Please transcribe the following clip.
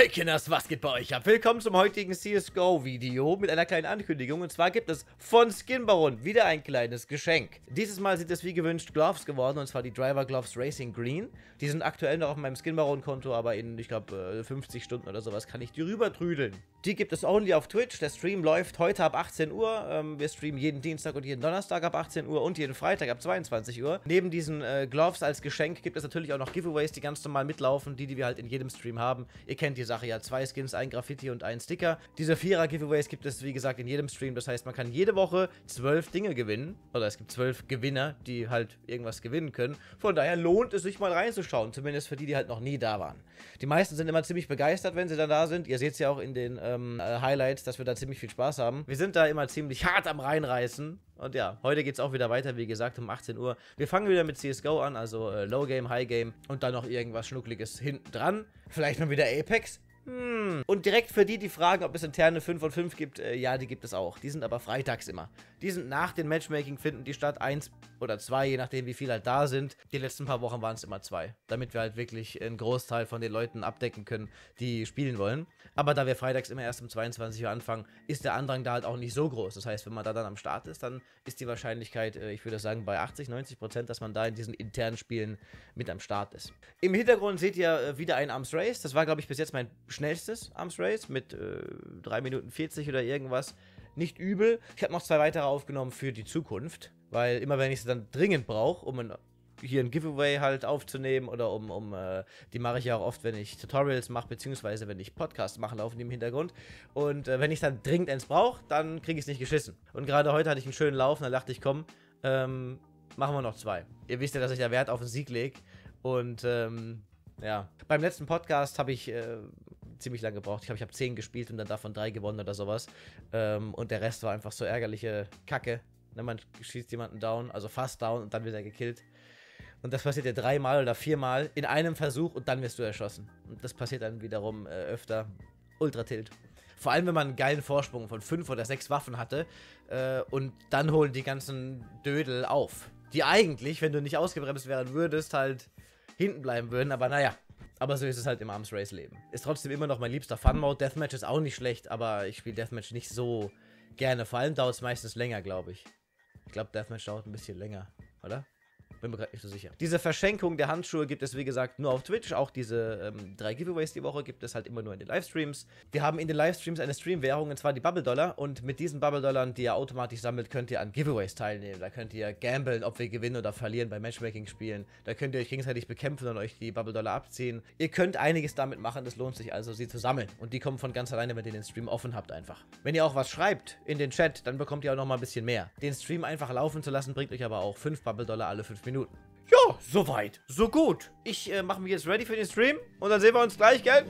Hey Kinders, was geht bei euch ab? Willkommen zum heutigen CSGO-Video mit einer kleinen Ankündigung. Und zwar gibt es von Skinbaron wieder ein kleines Geschenk. Dieses Mal sind es wie gewünscht Gloves geworden, und zwar die Driver Gloves Racing Green. Die sind aktuell noch auf meinem Skinbaron-Konto, aber in, ich glaube, 50 Stunden oder sowas kann ich die rübertrüdeln. Die gibt es only auf Twitch. Der Stream läuft heute ab 18 Uhr. Ähm, wir streamen jeden Dienstag und jeden Donnerstag ab 18 Uhr und jeden Freitag ab 22 Uhr. Neben diesen äh, Gloves als Geschenk gibt es natürlich auch noch Giveaways, die ganz normal mitlaufen, die, die wir halt in jedem Stream haben. Ihr kennt die Sache ja. Zwei Skins, ein Graffiti und ein Sticker. Diese Vierer-Giveaways gibt es, wie gesagt, in jedem Stream. Das heißt, man kann jede Woche zwölf Dinge gewinnen. Oder es gibt zwölf Gewinner, die halt irgendwas gewinnen können. Von daher lohnt es sich mal reinzuschauen. Zumindest für die, die halt noch nie da waren. Die meisten sind immer ziemlich begeistert, wenn sie dann da sind. Ihr seht es ja auch in den ähm, äh, Highlights, dass wir da ziemlich viel Spaß haben. Wir sind da immer ziemlich hart am Reinreißen. Und ja, heute geht es auch wieder weiter, wie gesagt, um 18 Uhr. Wir fangen wieder mit CSGO an, also äh, Low Game, High Game und dann noch irgendwas Schnuckliges hinten dran. Vielleicht mal wieder Apex. Hm. Und direkt für die, die fragen, ob es interne 5 und 5 gibt, äh, ja, die gibt es auch. Die sind aber freitags immer. Die sind nach dem Matchmaking, finden die statt. Eins oder zwei, je nachdem, wie viele halt da sind. Die letzten paar Wochen waren es immer zwei. Damit wir halt wirklich einen Großteil von den Leuten abdecken können, die spielen wollen. Aber da wir freitags immer erst um 22 Uhr anfangen, ist der Andrang da halt auch nicht so groß. Das heißt, wenn man da dann am Start ist, dann ist die Wahrscheinlichkeit, äh, ich würde sagen, bei 80, 90 Prozent, dass man da in diesen internen Spielen mit am Start ist. Im Hintergrund seht ihr äh, wieder ein Arms Race. Das war, glaube ich, bis jetzt mein schnellstes Arms Race mit äh, 3 Minuten 40 oder irgendwas. Nicht übel. Ich habe noch zwei weitere aufgenommen für die Zukunft, weil immer wenn ich sie dann dringend brauche, um ein, hier ein Giveaway halt aufzunehmen oder um, um äh, die mache ich ja auch oft, wenn ich Tutorials mache, beziehungsweise wenn ich Podcasts mache, laufen die im Hintergrund. Und äh, wenn ich dann dringend eins brauche, dann kriege ich es nicht geschissen. Und gerade heute hatte ich einen schönen Lauf und dann dachte ich, komm, ähm, machen wir noch zwei. Ihr wisst ja, dass ich da Wert auf den Sieg lege. Und ähm, ja, beim letzten Podcast habe ich äh, ziemlich lange gebraucht. Ich glaube, ich habe 10 gespielt und dann davon 3 gewonnen oder sowas. Ähm, und der Rest war einfach so ärgerliche Kacke. Ne, man schießt jemanden down, also fast down und dann wird er gekillt. Und das passiert ja dreimal oder viermal in einem Versuch und dann wirst du erschossen. Und das passiert dann wiederum äh, öfter. Ultra tilt. Vor allem, wenn man einen geilen Vorsprung von 5 oder 6 Waffen hatte äh, und dann holen die ganzen Dödel auf. Die eigentlich, wenn du nicht ausgebremst werden würdest, halt hinten bleiben würden. Aber naja, aber so ist es halt im Arms Race Leben. Ist trotzdem immer noch mein liebster Fun-Mode. Deathmatch ist auch nicht schlecht, aber ich spiele Deathmatch nicht so gerne. Vor allem dauert es meistens länger, glaube ich. Ich glaube, Deathmatch dauert ein bisschen länger, oder? Bin mir gerade nicht so sicher. Diese Verschenkung der Handschuhe gibt es, wie gesagt, nur auf Twitch. Auch diese ähm, drei Giveaways die Woche gibt es halt immer nur in den Livestreams. Wir haben in den Livestreams eine Streamwährung, und zwar die Bubble Dollar. Und mit diesen Bubble Dollar, die ihr automatisch sammelt, könnt ihr an Giveaways teilnehmen. Da könnt ihr gamblen, ob wir gewinnen oder verlieren bei Matchmaking-Spielen. Da könnt ihr euch gegenseitig bekämpfen und euch die Bubble Dollar abziehen. Ihr könnt einiges damit machen. Das lohnt sich also, sie zu sammeln. Und die kommen von ganz alleine, wenn ihr den Stream offen habt einfach. Wenn ihr auch was schreibt in den Chat, dann bekommt ihr auch noch mal ein bisschen mehr. Den Stream einfach laufen zu lassen, bringt euch aber auch 5 Bubble Dollar alle 5 Minuten. Ja, soweit, so gut. Ich äh, mache mich jetzt ready für den Stream und dann sehen wir uns gleich, gell?